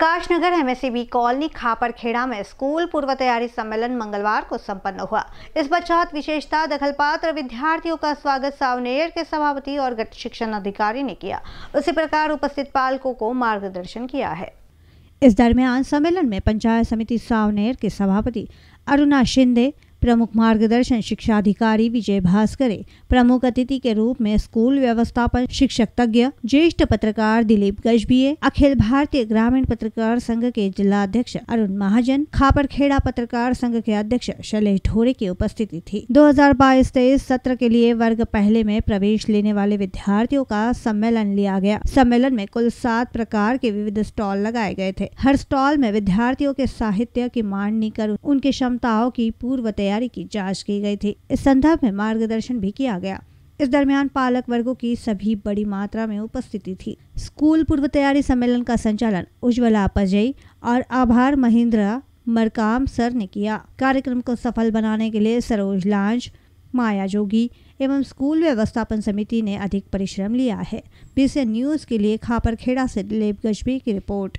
प्रकाश Nagar MSCB colony Khapar Kheda में school पूर्व तैयारी सम्मेलन मंगलवार को संपन्न हुआ। इस पश्चात विशेषता दखल पात्र विद्यार्थियों का स्वागत सावनेर के सभापति और गट शिक्षण अधिकारी ने किया। उसी प्रकार उपस्थित पालकों को मार्गदर्शन किया है। इस दरमियान सम्मेलन में पंचायत समिति सावनेर के सभापति अरुणा शिंदे प्रमुख मार्गदर्शन शिक्षा अधिकारी विजय भास्करे, प्रमुख अतिथि के रूप में स्कूल व्यवस्थापन शिक्षक तज्ञ, ज्येष्ठ पत्रकार दिलीप गजभिये, अखिल भारतीय ग्रामीण पत्रकार संघ के जिला अध्यक्ष अरुण महाजन, खापरखेड़ा पत्रकार संघ के अध्यक्ष शैलेश ढोरे की उपस्थिति थी। 2022-23 सत्र के लिए वर्ग पहले में प्रवेश लेने वाले विद्यार्थियों का सम्मेलन लिया गया। सम्मेलन में कुल सात प्रकार के विविध स्टॉल लगाए गए थे। हर स्टॉल में विद्यार्थियों के साहित्य की मांडनी कर उनकी क्षमताओं की पूर्व तैयारी तैयारी की जाँच की गई थी। इस संदर्भ में मार्गदर्शन भी किया गया। इस दरमियान पालक वर्गों की सभी बड़ी मात्रा में उपस्थिति थी। स्कूल पूर्व तैयारी सम्मेलन का संचालन उज्ज्वला पजई और आभार महिंद्रा मरकाम सर ने किया। कार्यक्रम को सफल बनाने के लिए सरोज लांच माया जोगी एवं स्कूल व्यवस्थापन समिति ने अधिक परिश्रम लिया है। बीसी न्यूज़ के लिए खापरखेड़ा से दिलीप गजबी की रिपोर्ट।